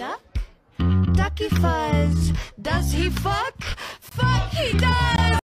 Duck? Ducky fuzz. Does he fuck? Fuck he does!